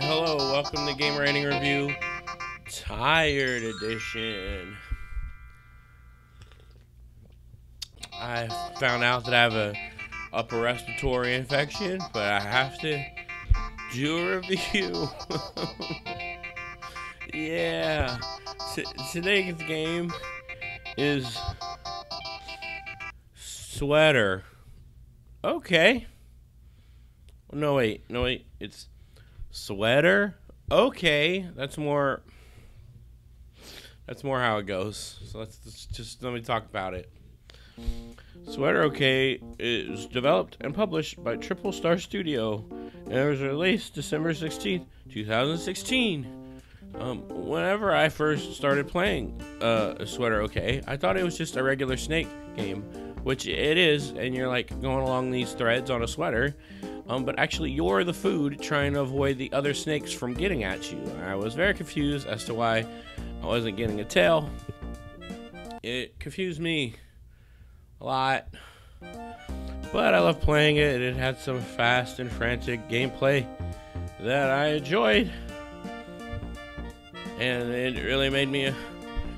welcome to Game Rating Review Tired Edition. I found out that I have a upper respiratory infection, but I have to do a review. yeah. T- today's game is sweater. Okay. No wait, no wait. It's sweater. Okay, that's more. That's more how it goes. So let's, let's just let me talk about it. Sweater OK is developed and published by Triple Star Studio, and it was released December 16th, 2016. Um, whenever I first started playing uh, Sweater OK, I thought it was just a regular snake game, which it is, and you're like going along these threads on a sweater. Um, but actually, you're the food trying to avoid the other snakes from getting at you. I was very confused as to why I wasn't getting a tail. It confused me a lot. But I love playing it. It had some fast and frantic gameplay that I enjoyed. And it really made me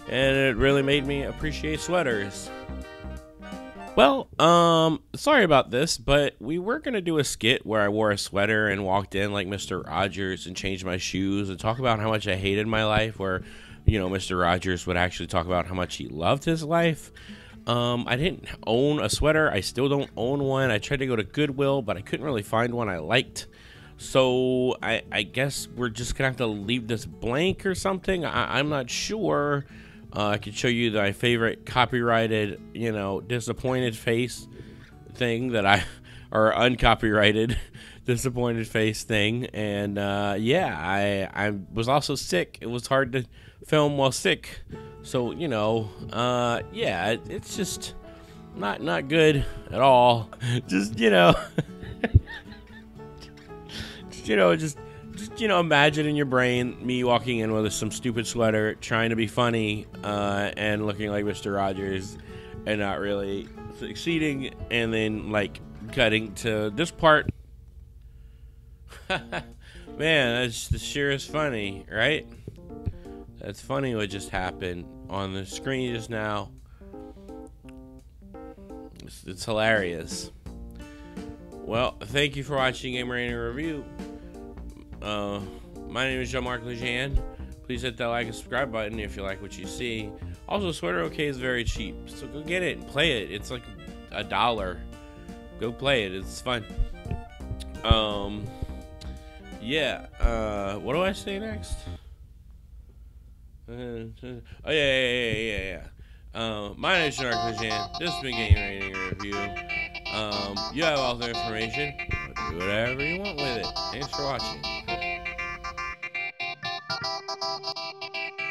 and it really made me appreciate sweaters. Well, um, sorry about this, but we were gonna do a skit where I wore a sweater and walked in like Mr. Rogers and changed my shoes and talk about how much I hated my life, where, you know, Mr. Rogers would actually talk about how much he loved his life. Um, I didn't own a sweater. I still don't own one. I tried to go to Goodwill, but I couldn't really find one I liked. So I, I guess we're just gonna have to leave this blank or something. I, I'm not sure. Uh, I could show you my favorite copyrighted, you know, disappointed face thing that I, or uncopyrighted disappointed face thing. And uh, yeah, I I was also sick. It was hard to film while sick. So you know, uh, yeah, it, it's just not not good at all. just you know, just, you know, just just you know, imagine in your brain me walking in with some stupid sweater, trying to be funny, uh, and looking like Mister Rogers, and not really succeeding, and then like cutting to this part. Man, that's the sheerest funny, right? That's funny what just happened on the screen just now. It's, it's hilarious. Well, thank you for watching Game Rating Review. Uh, my name is Jean-Marc Lejean. Please hit that like and subscribe button if you like what you see. Also, Sweater OK is very cheap, so go get it and play it. It's like a dollar. Go play it. It's fun. Um, yeah. Uh, what do I say next? Oh yeah, yeah, yeah, yeah, yeah. Um, my name is Shark Lejean. This has been Game Rating Review. Um, you have all the information. Do whatever you want with it. Thanks for watching. Thank you.